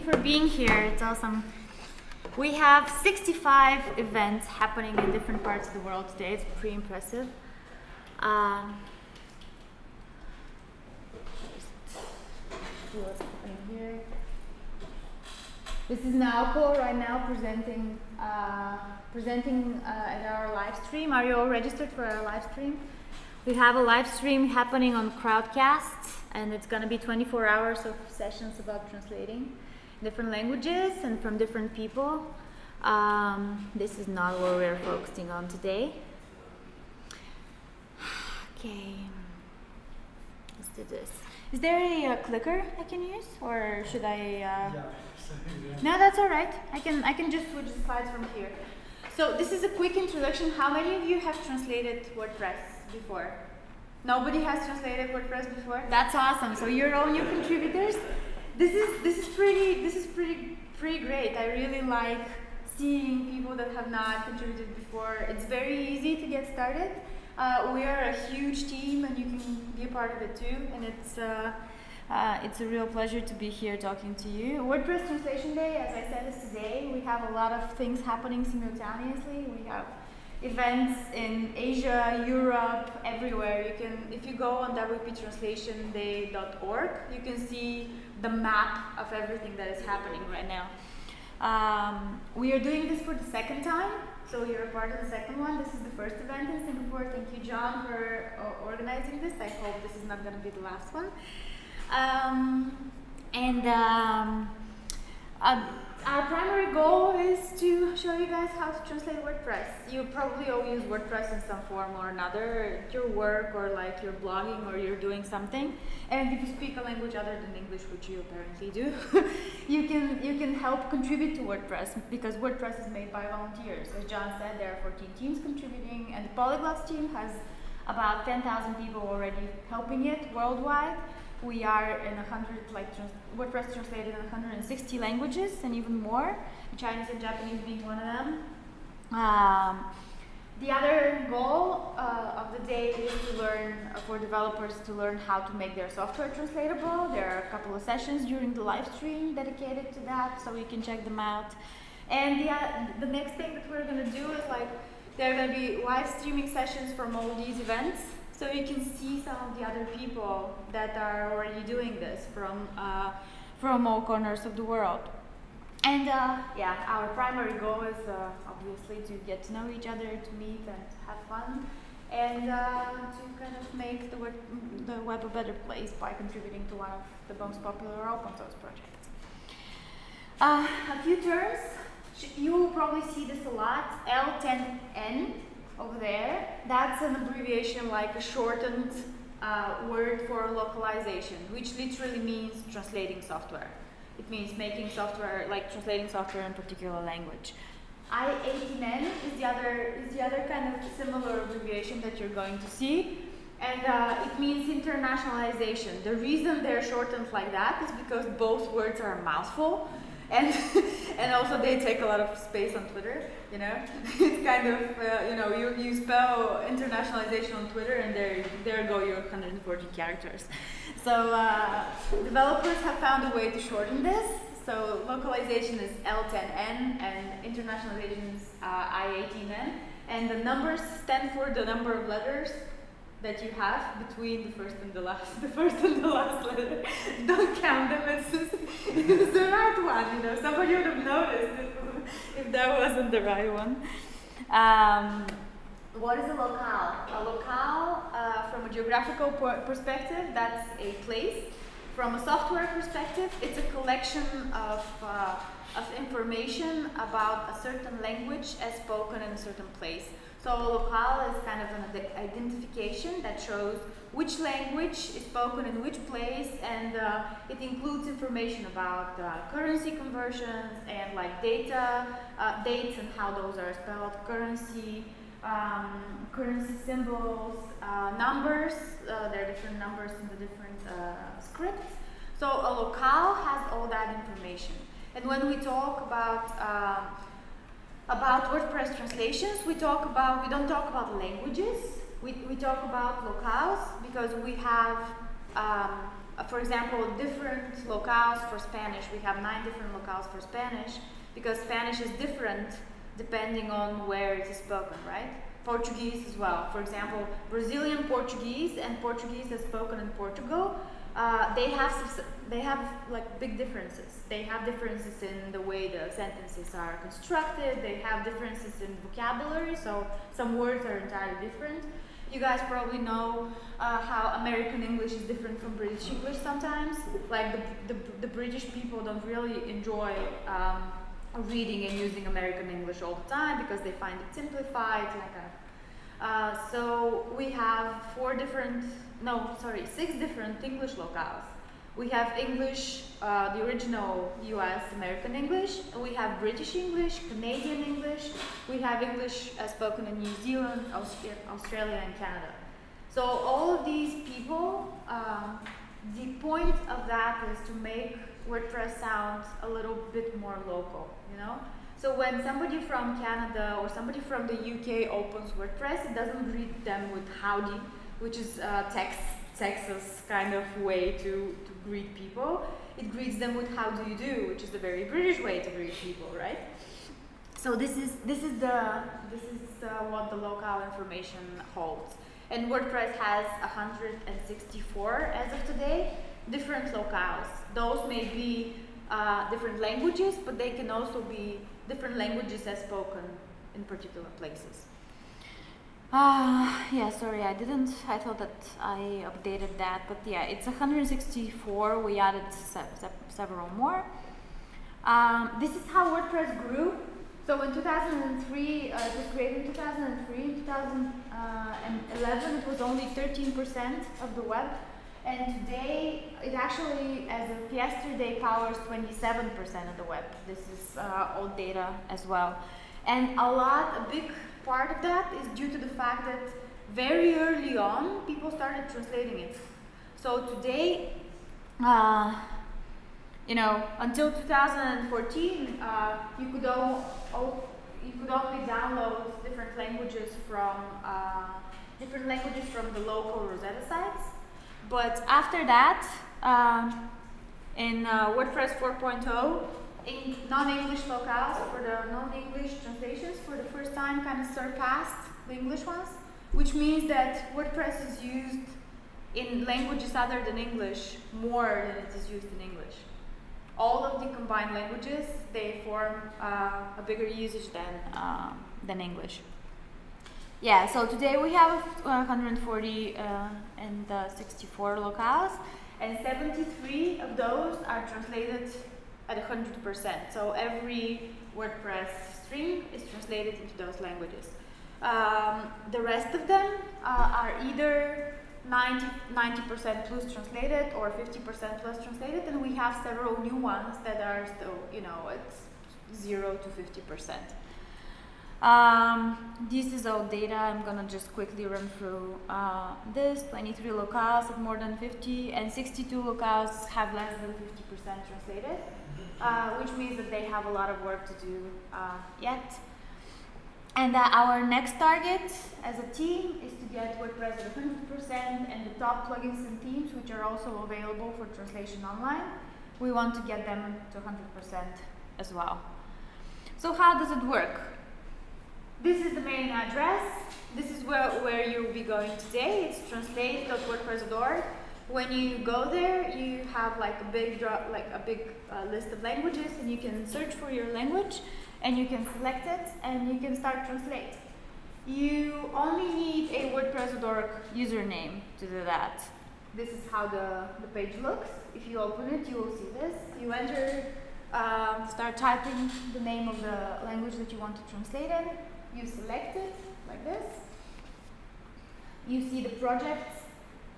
you for being here. It's awesome. We have 65 events happening in different parts of the world today. It's pretty impressive. Um. This is Naoko right now presenting uh, presenting uh, at our live stream. Are you all registered for our live stream? We have a live stream happening on Crowdcast, and it's going to be 24 hours of sessions about translating different languages and from different people. Um, this is not what we're focusing on today. Okay, let's do this. Is there a, uh, clicker I can use, or should I? Uh... Yeah. No, that's all right. I can I can just switch the slides from here. So this is a quick introduction. How many of you have translated WordPress before? Nobody has translated WordPress before. That's awesome. So you're all new contributors. This is this is pretty this is pretty pretty great. I really like seeing people that have not contributed before. It's very easy to get started. Uh, we are a huge team, and you can be a part of it too. And it's uh, uh, it's a real pleasure to be here talking to you. WordPress Translation Day, as I said, is today. We have a lot of things happening simultaneously. We have events in Asia, Europe, everywhere. You can, if you go on wptranslationday.org, you can see the map of everything that is happening right now. Um, we are doing this for the second time, so you're a part of the second one. This is the first event in Singapore. Thank you, John, for uh, organizing this. I hope this is not going to be the last one. Um, and um, uh, our primary goal is to show you guys how to translate WordPress. You probably all use WordPress in some form or another, your work or like you're blogging or you're doing something. And if you speak a language other than English, which you apparently do, you can you can help contribute to WordPress because WordPress is made by volunteers. As John said, there are 14 teams contributing, and the Polyglots team has about 10,000 people already helping it worldwide. We are in 100, like trans WordPress translated in 160 languages and even more, Chinese and Japanese being one of them. Um, the other goal uh, of the day is to learn, uh, for developers to learn how to make their software translatable. There are a couple of sessions during the live stream dedicated to that, so you can check them out. And the, uh, the next thing that we're to do is like, there are to be live streaming sessions from all these events. So you can see some of the other people that are already doing this from, uh, from all corners of the world. And uh, yeah, our primary goal is uh, obviously to get to know each other, to meet and have fun, and uh, to kind of make the web, the web a better place by contributing to one of the most popular open source projects. Uh, a few terms, you will probably see this a lot, L10N over there, that's an abbreviation like a shortened uh, word for localization, which literally means translating software. It means making software, like translating software in particular language. I18N is the other is the other kind of similar abbreviation that you're going to see, and uh, it means internationalization. The reason they're shortened like that is because both words are a mouthful, and and also they take a lot of space on Twitter. You know, it's kind of uh, you know you you spell internationalization on Twitter and there there go your 140 characters. So uh, developers have found a way to shorten this. So localization is L10N and internationalization is uh, I18N, and the numbers stand for the number of letters that you have between the first and the last, the first and the last letter. Don't count them, it's, just, it's the right one, you know. Somebody would have noticed if, that wasn't the right one. Um, what is a locale? A locale, uh, from a geographical perspective, that's a place. From a software perspective, it's a collection of, uh, of information about a certain language as spoken in a certain place. So a locale is kind of an identification that shows which language is spoken in which place and uh, it includes information about uh, currency conversions and like data, uh, dates and how those are spelled, currency, um, currency symbols, uh, numbers, uh, there are different numbers in the different uh, scripts. So a locale has all that information. And when we talk about about WordPress translations, we talk about, we don't talk about languages, we, we talk about locales because we have um, for example, different locales for Spanish. We have nine different locales for Spanish because Spanish is different depending on where it is spoken, right? Portuguese as well. For example, Brazilian Portuguese and Portuguese that's spoken in Portugal, uh, they have they have like big differences. They have differences in the way the sentences are constructed. They have differences in vocabulary, so some words are entirely different. You guys probably know uh, how American English is different from British English sometimes. Like the, the, the British people don't really enjoy um, reading and using American English all the time because they find it simplified. Like a, uh, so we have four different, no, sorry, six different English locales. We have English, uh, the original US American English, we have British English, Canadian English, we have English uh, spoken in New Zealand, Australia, and Canada. So all of these people, um, the point of that is to make WordPress sound a little bit more local, you know? So when somebody from Canada or somebody from the UK opens WordPress, it doesn't greet them with howdy, which is uh, Tex Texas kind of way to, to greet people. It greets them with how do you do, which is a very British way to greet people, right? So this is this is the this is uh, what the local information holds. And WordPress has 164 as of today different locales. Those may be uh, different languages, but they can also be different languages as spoken in particular places. Uh, yeah, sorry, I didn't. I thought that I updated that, but yeah, it's 164. We added se se several more. Um, this is how WordPress grew. So in 2003, uh, it was created in 2003. In 2011, it was only 13% of the web. And today, it actually, as of yesterday, powers 27% of the web. This is uh, old data as well. And a lot, a big part of that is due to the fact that very early on, people started translating it. So today, uh, you know, until 2014, uh, you could all, you could only download different languages from uh, different languages from the local Rosetta sites. But after that, um, in uh, WordPress 4.0, in non-English locales for the non-English translations for the first time kind of surpassed the English ones, which means that WordPress is used in languages other than English more than it is used in English. All of the combined languages, they form uh, a bigger usage than, uh, than English. Yeah, so today we have 140 uh, and uh, 64 locales, and 73 of those are translated at 100%. So every WordPress string is translated into those languages. Um, the rest of them uh, are either 90, 90% plus translated or 50% plus translated, and we have several new ones that are still, you know, it's 0 to 50%. Um, this is all data. I'm gonna just quickly run through uh, this. 23 locales have more than 50, and 62 locales have less than 50% translated, uh, which means that they have a lot of work to do uh, yet. And uh, our next target as a team is to get WordPress at 100% and the top plugins and themes, which are also available for translation online, we want to get them to 100% as well. So how does it work? This is the main address. This is where, where you'll be going today. It's translate.wordpress.org. When you go there, you have like a big drop, like a big uh, list of languages, and you can search for your language, and you can select it, and you can start translate. You only need a WordPress.org username to do that. This is how the, the page looks. If you open it, you will see this. You enter, uh, start typing the name of the language that you want to translate in you select it like this. You see the projects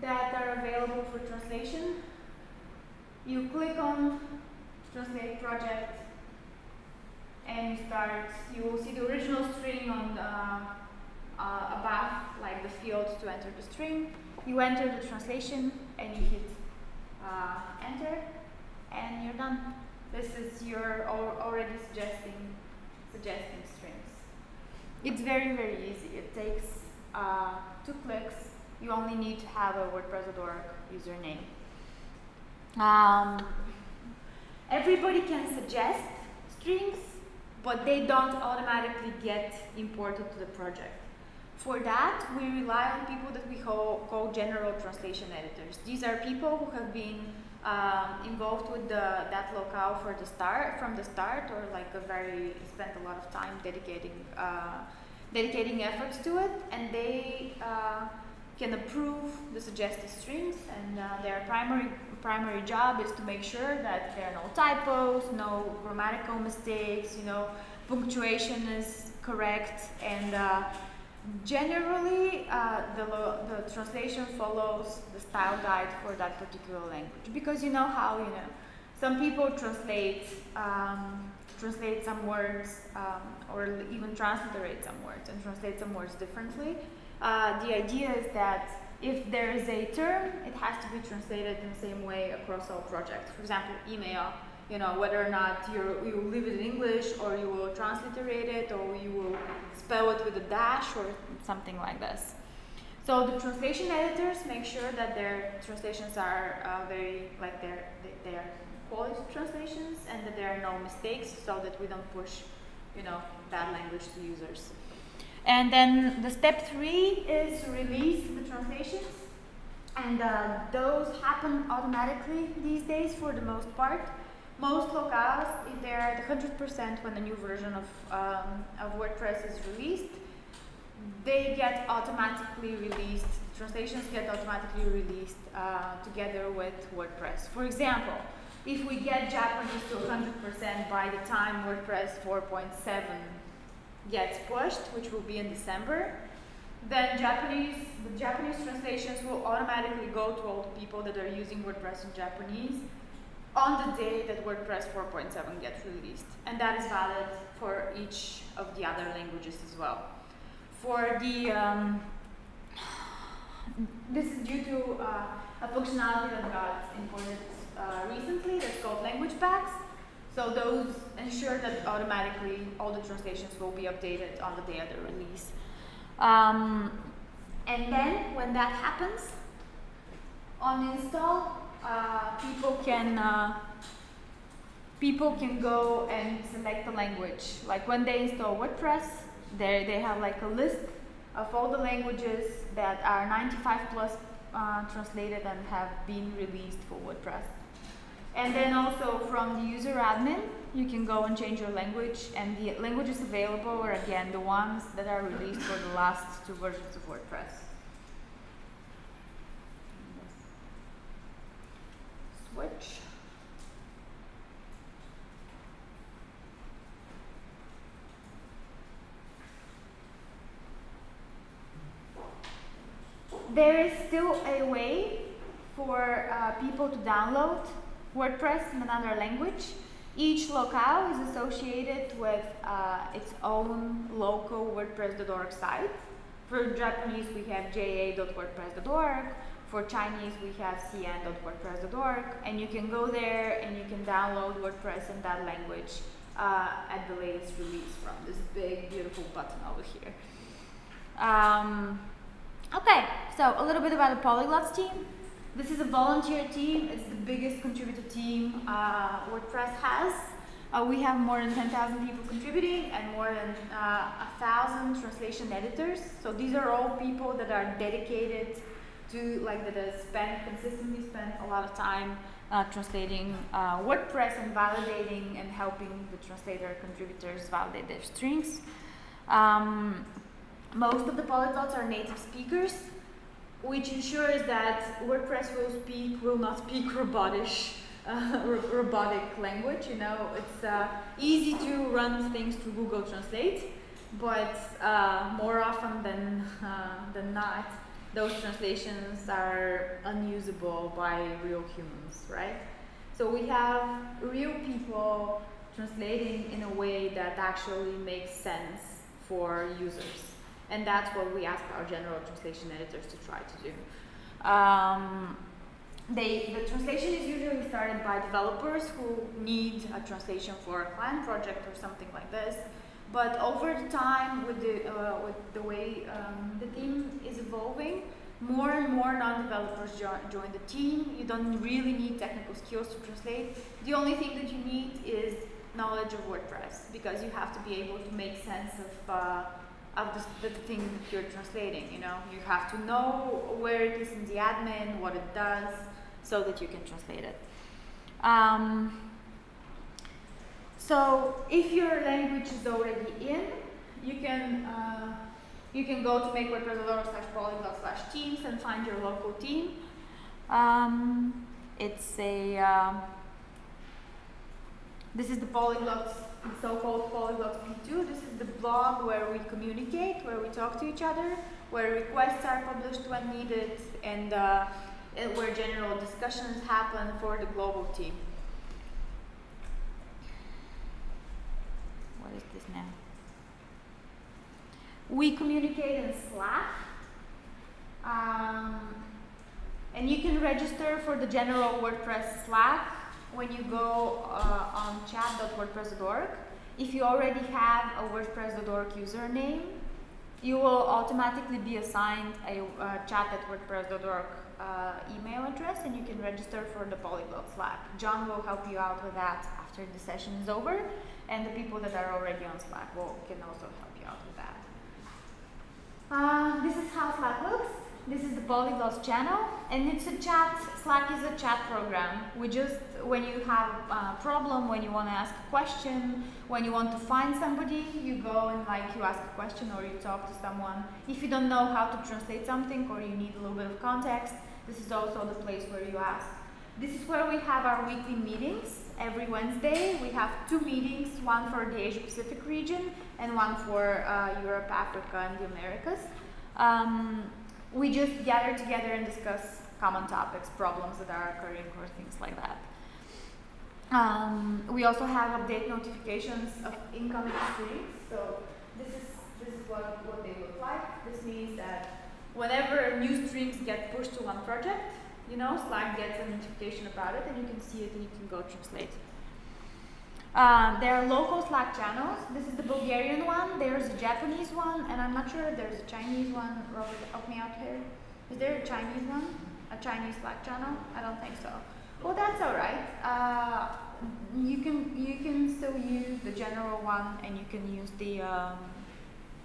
that are available for translation. You click on translate project and you start, you will see the original string on the, uh, above, like the field to enter the string. You enter the translation and you hit uh, enter and you're done. This is your already suggesting, suggesting it's very, very easy. It takes uh, two clicks. You only need to have a WordPress.org username. Um, everybody can suggest strings, but they don't automatically get imported to the project. For that, we rely on people that we call, call general translation editors. These are people who have been um, involved with the, that locale for the start, from the start, or like a very spent a lot of time dedicating uh, dedicating efforts to it, and they uh, can approve the suggested strings. And uh, their primary primary job is to make sure that there are no typos, no grammatical mistakes, you know, punctuation is correct, and uh, Generally, uh, the, the translation follows the style guide for that particular language because you know how you know some people translate um, translate some words um, or even transliterate some words and translate some words differently. Uh, the idea is that if there is a term, it has to be translated in the same way across all projects. For example, email you know, whether or not you you leave it in English or you will transliterate it or you will spell it with a dash or something like this. So the translation editors make sure that their translations are uh, very, like they're, they, are quality translations and that there are no mistakes so that we don't push, you know, bad language to users. And then the step three is release the translations. And uh, those happen automatically these days for the most part. Most locales, if they're at 100% when the new version of, um, of WordPress is released, they get automatically released, translations get automatically released uh, together with WordPress. For example, if we get Japanese to 100% by the time WordPress 4.7 gets pushed, which will be in December, then Japanese, the Japanese translations will automatically go to all the people that are using WordPress in Japanese on the day that WordPress 4.7 gets released. And that is valid for each of the other languages as well. For the, um, this is due to uh, a functionality that got imported uh, recently that's called language packs. So those ensure that automatically all the translations will be updated on the day of the release. Um, and then when that happens, on install, uh, people can uh, people can go and select the language. Like when they install WordPress, they they have like a list of all the languages that are 95 plus uh, translated and have been released for WordPress. And then also from the user admin, you can go and change your language and the languages available are again the ones that are released for the last two versions of WordPress. Switch. There is still a way for uh, people to download WordPress in another language. Each locale is associated with uh, its own local WordPress.org site. For Japanese, we have ja.wordpress.org. For Chinese, we have cn.wordpress.org, and you can go there and you can download WordPress in that language uh, at the latest release from this big, beautiful button over here. Um, okay, so a little bit about the Polyglots team. This is a volunteer team. It's the biggest contributor team uh, WordPress has. Uh, we have more than 10,000 people contributing and more than uh, 1,000 translation editors. So these are all people that are dedicated do like that has spent consistently spend a lot of time uh, translating uh, WordPress and validating and helping the translator contributors validate their strings. Um, most of the polyglots are native speakers, which ensures that WordPress will speak will not speak robotish. Uh, robotic language, you know, it's uh, easy to run things through Google Translate, but uh, more often than uh, than not, those translations are unusable by real humans, right? So we have real people translating in a way that actually makes sense for users. And that's what we ask our general translation editors to try to do. Um, they, the translation is usually started by developers who need a translation for a client project or something like this. But over time, with the, uh, with the way um, the team is evolving, more and more non-developers jo join the team. You don't really need technical skills to translate. The only thing that you need is knowledge of WordPress because you have to be able to make sense of uh, of the, the thing that you're translating. You know, you have to know where it is in the admin, what it does, so that you can translate it. Um, so if your language is already in, you can uh, you can go to makewordpress.org slash polyglot slash teams and find your local team. Um, it's a, uh, this is the polyglots, so-called polyglot P2. This is the blog where we communicate, where we talk to each other, where requests are published when needed, and uh, where general discussions happen for the global team. What is this now? We communicate in Slack. Um, and you can register for the general WordPress Slack when you go uh, on chat.wordpress.org. If you already have a WordPress.org username, you will automatically be assigned a uh, chat.wordpress.org uh, email address and you can register for the Polyglot Slack. John will help you out with that after the session is over and the people that are already on Slack will, can also help you out with that. Uh, this is how Slack looks. This is the Polyglots channel, and it's a chat. Slack is a chat program. We just, when you have a problem, when you want to ask a question, when you want to find somebody, you go and like you ask a question or you talk to someone. If you don't know how to translate something or you need a little bit of context, this is also the place where you ask. This is where we have our weekly meetings. Every Wednesday, we have two meetings, one for the Asia Pacific region and one for uh, Europe, Africa, and the Americas. Um, we just gather together and discuss common topics, problems that are occurring, or things like that. Um, we also have update notifications of incoming strings. So this is this is what, what they look like. This means that whenever new strings get pushed to one project, you know, Slack gets a notification about it and you can see it and you can go translate. Um, there are local Slack channels. This is the Bulgarian one. There's a Japanese one, and I'm not sure if there's a Chinese one. Robert, help me out here. Is there a Chinese one? A Chinese Slack channel? I don't think so. Well, that's all right. Uh, you can you can still use the general one, and you can use the um,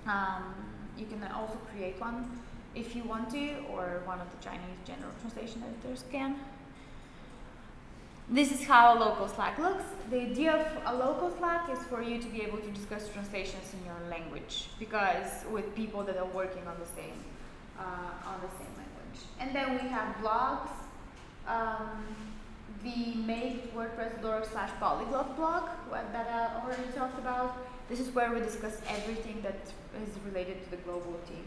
um, you can also create one if you want to, or one of the Chinese general translation editors can. This is how a local Slack looks. The idea of a local Slack is for you to be able to discuss translations in your language, because with people that are working on the same uh, on the same language. And then we have blogs. Um, the make WordPress.org slash polyglot blog that I already talked about. This is where we discuss everything that is related to the global team.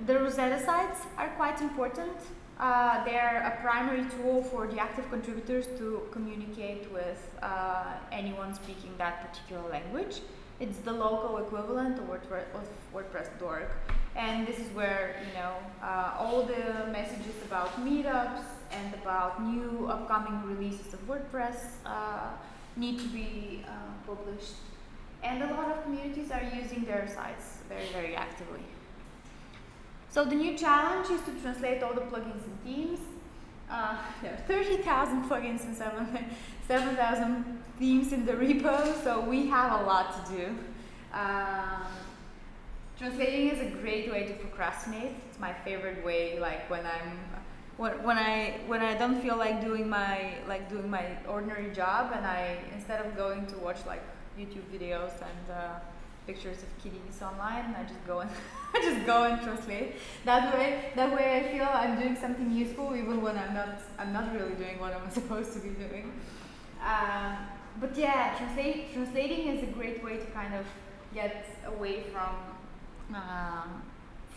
The Rosetta sites are quite important. Uh, they're a primary tool for the active contributors to communicate with uh, anyone speaking that particular language. It's the local equivalent of WordPress WordPress.org. And this is where, you know, uh, all the messages about meetups and about new upcoming releases of WordPress uh, need to be uh, published. And a lot of communities are using their sites very, very actively. So the new challenge is to translate all the plugins and themes. Uh, there are 30,000 plugins and 7,000 themes in the repo, so we have a lot to do. Um, translating is a great way to procrastinate. It's my favorite way, like when I'm when, when I when I don't feel like doing my like doing my ordinary job, and I instead of going to watch like YouTube videos and uh, pictures of kitties online. and I just go and I just go and translate. That way, that way I feel I'm doing something useful even when I'm not. I'm not really doing what I'm supposed to be doing. Um, but yeah, translate, translating is a great way to kind of get away from um,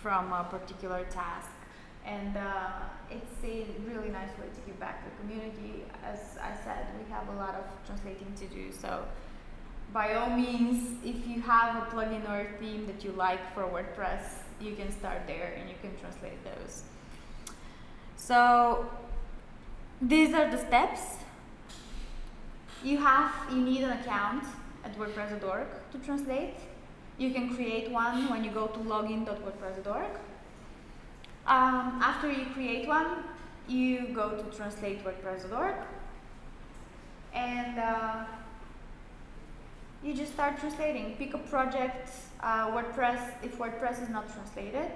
from a particular task, and uh, it's a really nice way to give back to the community. As I said, we have a lot of translating to do, so by all means, if you have a plugin or a theme that you like for WordPress, you can start there and you can translate those. So these are the steps. You have, you need an account at WordPress.org to translate. You can create one when you go to login.wordpress.org. Um, after you create one, you go to translate.wordpress.org and uh, start translating. Pick a project, uh, WordPress, if WordPress is not translated,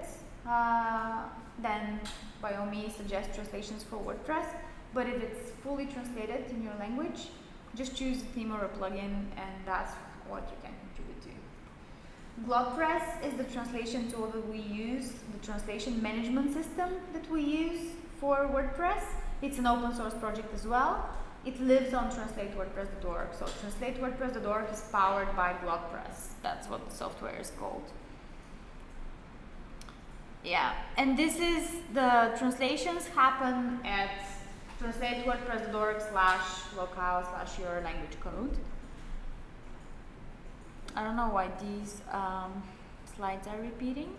uh, then by all means suggest translations for WordPress. But if it's fully translated in your language, just choose a theme or a plugin and that's what you can contribute to. GlotPress is the translation tool that we use, the translation management system that we use for WordPress. It's an open source project as well. It lives on translatewordpress.org. So translatewordpress.org is powered by GlotPress. That's what the software is called. Yeah, and this is the translations happen at translatewordpress.org slash locale slash your language code. I don't know why these um, slides are repeating.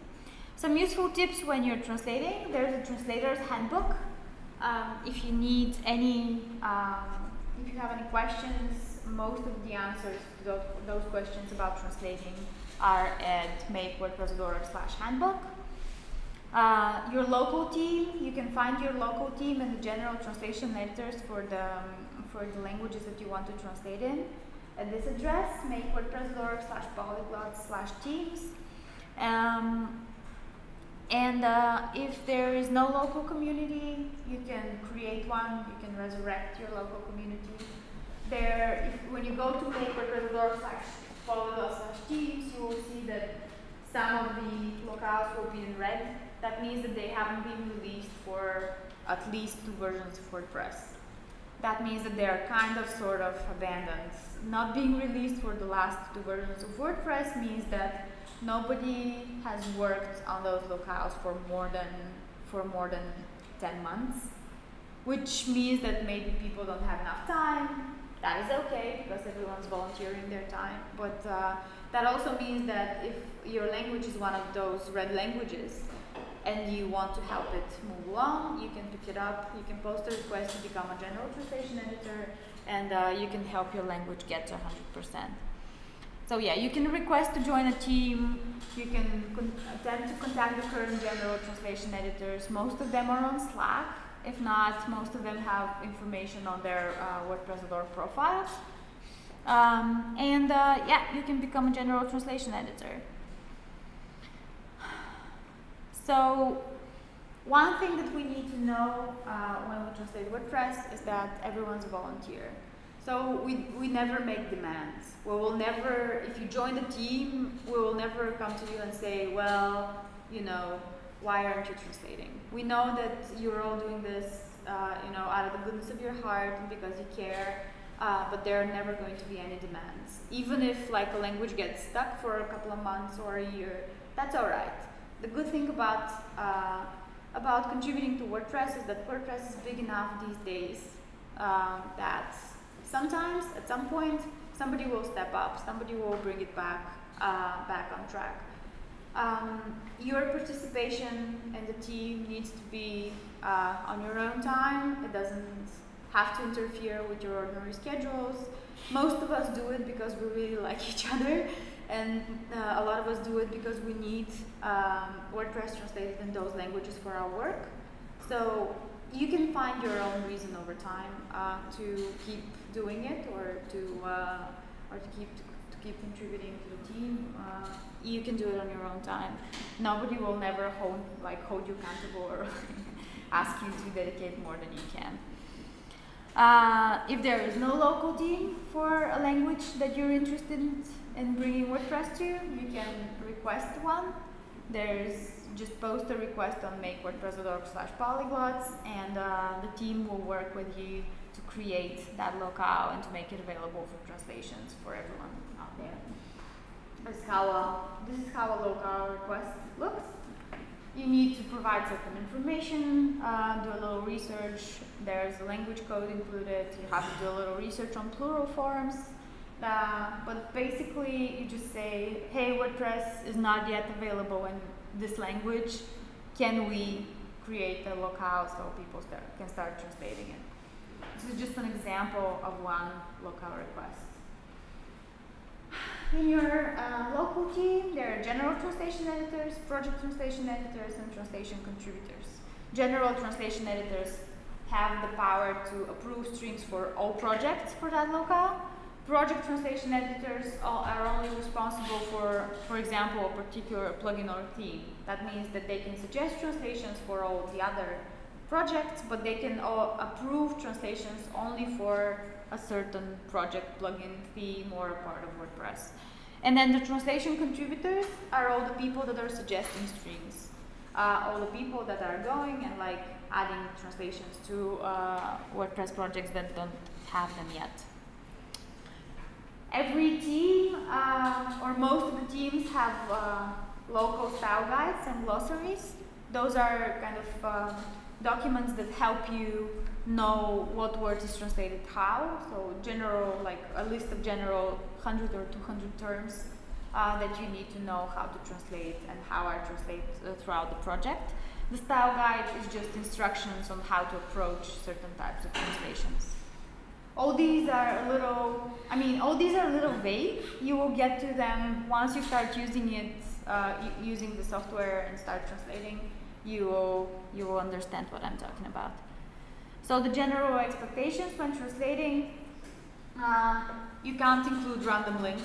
Some useful tips when you're translating. There's a translator's handbook. Um, if you need any, um, if you have any questions, most of the answers to those, those questions about translating are at makewordpress.org slash handbook. Uh, your local team, you can find your local team in the general translation editors for the, um, for the languages that you want to translate in. At this address, makewordpress.org slash polyglot slash teams. Um, and uh, if there is no local community, you can create one, you can resurrect your local community. There, if, when you go to makewordpress.org slash polyglot slash teams, you will see that some of the locales will be in red that means that they haven't been released for at least two versions of WordPress. That means that they are kind of sort of abandoned. Not being released for the last two versions of WordPress means that nobody has worked on those locales for more than for more than 10 months, which means that maybe people don't have enough time. That is okay because everyone's volunteering their time, but uh, that also means that if your language is one of those red languages, and you want to help it move along, you can pick it up, you can post a request to become a general translation editor, and uh, you can help your language get to 100%. So yeah, you can request to join a team, you can attempt to contact the current general translation editors. Most of them are on Slack. If not, most of them have information on their uh, WordPress.org profiles. Um, and uh, yeah, you can become a general translation editor. So one thing that we need to know uh, when we translate WordPress is that everyone's a volunteer. So we, we never make demands. We will never, if you join the team, we will never come to you and say, well, you know, why aren't you translating? We know that you're all doing this, uh, you know, out of the goodness of your heart and because you care, uh, but there are never going to be any demands. Even if like a language gets stuck for a couple of months or a year, that's all right the good thing about uh, about contributing to WordPress is that WordPress is big enough these days um, that sometimes at some point somebody will step up, somebody will bring it back uh, back on track. Um, your participation in the team needs to be uh, on your own time. It doesn't have to interfere with your ordinary schedules. Most of us do it because we really like each other and uh, a lot of us do it because we need um, WordPress translated in those languages for our work. So you can find your own reason over time uh, to keep doing it or to uh, or to keep to, keep contributing to the team. Uh, you can do it on your own time. Nobody will never hold like hold you accountable or ask you to dedicate more than you can. Uh, if there is no local team for a language that you're interested in, in bringing WordPress to, you can request one. There's just post a request on makewordpress.org slash polyglots and uh, the team will work with you create that locale and to make it available for translations for everyone out there. This is how a, this is how a locale request looks. You need to provide certain information, uh, do a little research. There's a language code included. You have to do a little research on plural forms. Uh, but basically, you just say, hey, WordPress is not yet available in this language. Can we create a locale so people start, can start translating it? This is just an example of one locale request. in your uh, local team, there are general translation editors, project translation editors, and translation contributors. General translation editors have the power to approve strings for all projects for that locale. Project translation editors are only responsible for, for example, a particular plugin or theme. That means that they can suggest translations for all the other projects, but they can approve translations only for a certain project, plugin, theme, or a part of WordPress. And then the translation contributors are all the people that are suggesting strings. Uh, all the people that are going and like adding translations to uh, WordPress projects that don't have them yet. Every team, uh, or most of the teams, have uh, local style guides and glossaries. Those are kind of um, documents that help you know what word is translated how. So general, like a list of general 100 or 200 terms uh, that you need to know how to translate and how I translate uh, throughout the project. The style guide is just instructions on how to approach certain types of translations. All these are a little, I mean, all these are a little vague. You will get to them once you start using it, uh, using the software and start translating, you will, you will understand what I'm talking about. So the general expectations when translating, uh, you can't include random links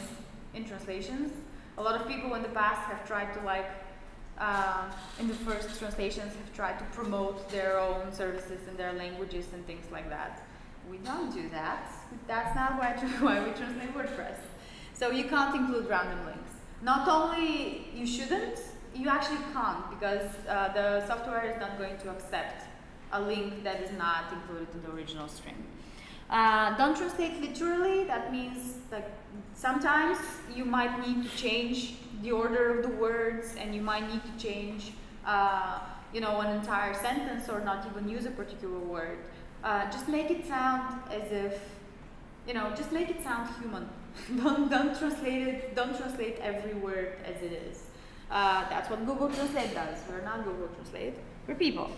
in translations. A lot of people in the past have tried to like, uh, in the first translations, have tried to promote their own services and their languages and things like that. We don't do that. That's not why, why we translate WordPress. So you can't include random links. Not only you shouldn't, you actually can't because uh, the software is not going to accept a link that is not included in the original string. Uh, don't translate literally, that means that sometimes you might need to change the order of the words and you might need to change uh, you know, an entire sentence or not even use a particular word. Uh, just make it sound as if, you know, just make it sound human. don't, don't translate it, don't translate every word as it is. Uh, that's what Google Translate does. We're not Google Translate, we're people.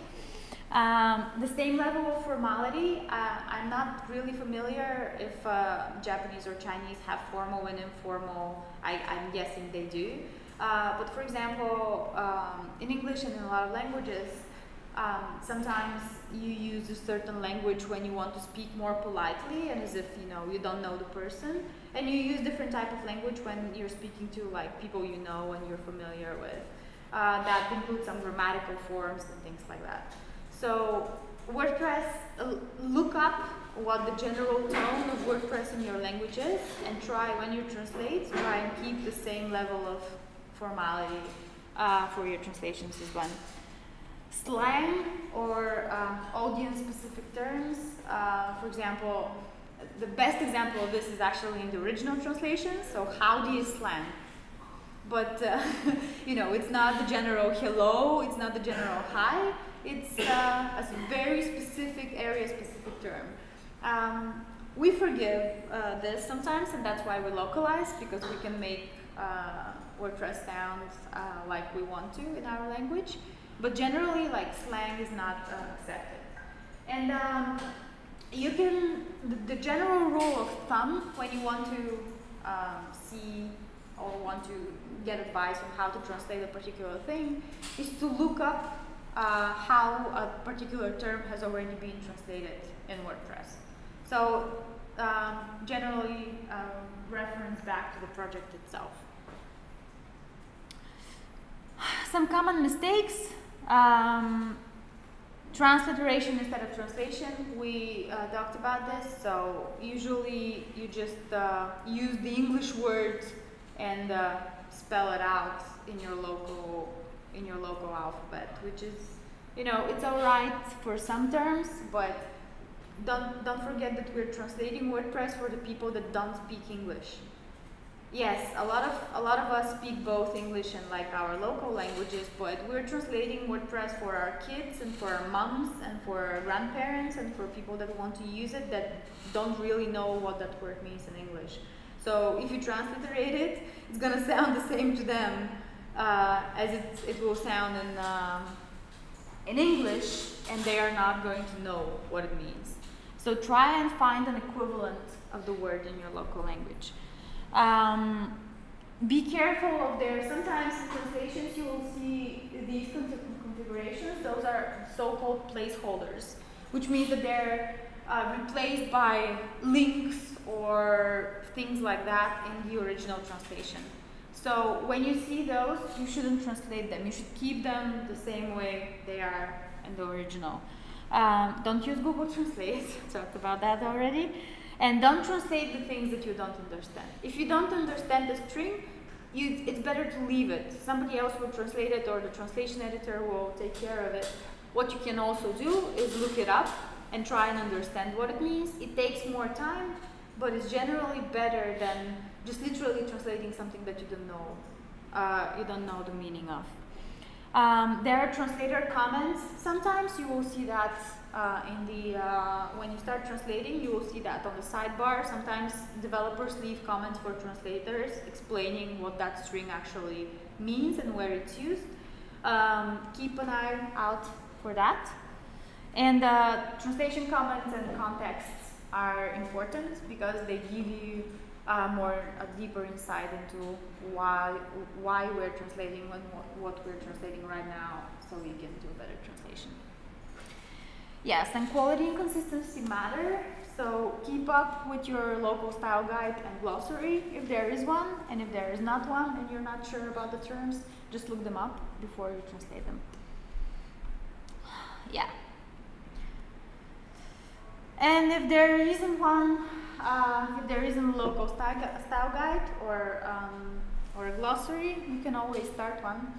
Um, the same level of formality, uh, I'm not really familiar if uh, Japanese or Chinese have formal and informal, I, am guessing they do. Uh, but for example, um, in English and in a lot of languages, um, sometimes you use a certain language when you want to speak more politely and as if you know you don't know the person. And you use different type of language when you're speaking to like people you know and you're familiar with. Uh, that includes some grammatical forms and things like that. So WordPress, uh, look up what the general tone of WordPress in your language is and try when you translate, try and keep the same level of formality uh, for your translations as well. Slang or um, audience specific terms, uh, for example, the best example of this is actually in the original translation, so howdy is slang. But uh, you know it's not the general hello it's not the general hi it's uh, a very specific area specific term. Um, we forgive uh, this sometimes and that's why we localize because we can make uh, WordPress sound uh, like we want to in our language but generally like slang is not uh, accepted and um, you can the, the, general rule of thumb when you want to um, see or want to get advice on how to translate a particular thing is to look up uh, how a particular term has already been translated in WordPress. So um, generally um, reference back to the project itself. Some common mistakes. Um, transliteration instead of translation. We uh, talked about this. So usually you just uh, use the English word and uh, spell it out in your local in your local alphabet, which is you know it's all right for some terms, but don't don't forget that we're translating WordPress for the people that don't speak English. Yes, a lot of a lot of us speak both English and like our local languages, but we're translating WordPress for our kids and for our moms and for our grandparents and for people that want to use it that don't really know what that word means in English. So if you transliterate it, it's going to sound the same to them uh, as it, it will sound in, um, in English, and they are not going to know what it means. So try and find an equivalent of the word in your local language. Um, be careful of there. sometimes in translations you will see these configurations, those are so-called placeholders, which means that they're uh, replaced by links or things like that in the original translation. So when you see those, you shouldn't translate them. You should keep them the same way they are in the original. Um, don't use Google Translate, talked about that already. And don't translate the things that you don't understand. If you don't understand the string, you, it's better to leave it. Somebody else will translate it or the translation editor will take care of it. What you can also do is look it up and try and understand what it means. It takes more time, but it's generally better than just literally translating something that you don't know, uh, you don't know the meaning of. Um, there are translator comments. Sometimes you will see that uh, in the uh, when you start translating, you will see that on the sidebar. Sometimes developers leave comments for translators explaining what that string actually means and where it's used. Um, keep an eye out for that. And uh, translation comments and contexts are important because they give you uh, more a deeper insight into why why we're translating when what, what we're translating right now, so we can do a better translation. Yes, and quality and consistency matter. So keep up with your local style guide and glossary if there is one, and if there is not one and you're not sure about the terms, just look them up before you translate them. Yeah. And if there isn't one, uh, if there isn't a local style, guide or, um, or a glossary, you can always start one.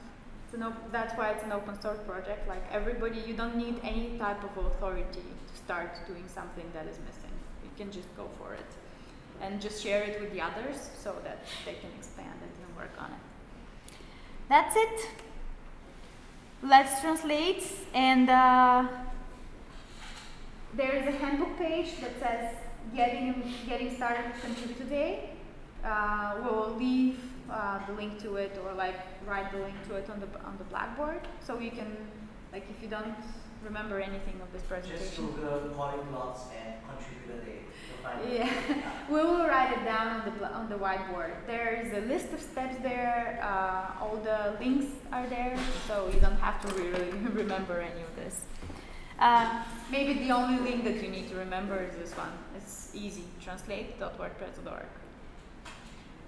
that's why it's an open source project. Like everybody, you don't need any type of authority to start doing something that is missing. You can just go for it and just share it with the others so that they can expand it and work on it. That's it. Let's translate and uh, there is a handbook page that says getting getting started with Contributor Day. Uh, we'll leave uh, the link to it or like write the link to it on the on the blackboard so you can like if you don't remember anything of this presentation. Just Google polyglots and Contributor Day. Yeah, we will write it down on the on the whiteboard. There is a list of steps there. Uh, all the links are there, so you don't have to really remember any of this. Uh, maybe the only link that you need to remember is this one. It's easy, translate.wordpress.org.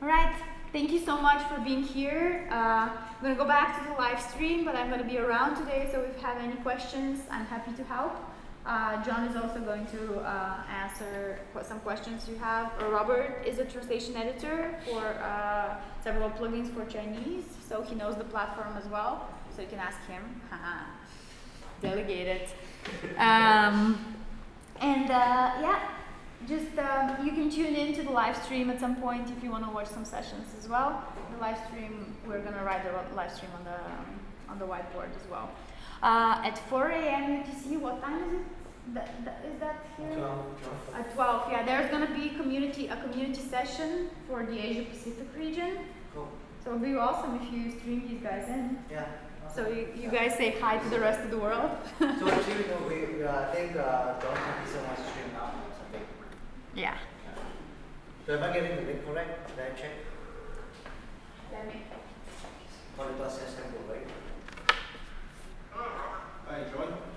All right, thank you so much for being here. Uh, I'm going to go back to the live stream, but I'm going to be around today, so if you have any questions, I'm happy to help. Uh, John is also going to uh, answer some questions you have. Uh, Robert is a translation editor for uh, several plugins for Chinese, so he knows the platform as well, so you can ask him. Delegate it. Um, and uh, yeah, just um, you can tune in to the live stream at some point if you want to watch some sessions as well. The live stream, we're gonna write the live stream on the um, on the whiteboard as well. Uh, at 4 a.m. UTC, what time is it? Is that here? 12, 12. At 12, yeah. There's gonna be community a community session for the Asia Pacific region. Cool. So it'd be awesome if you stream these guys in. Yeah. So you, you, guys say hi to the rest of the world. so actually, we, uh, I think uh, John is on my stream now. Yeah. So am I getting the link correct? Did I check? Let me. Or it was right? Hi, John.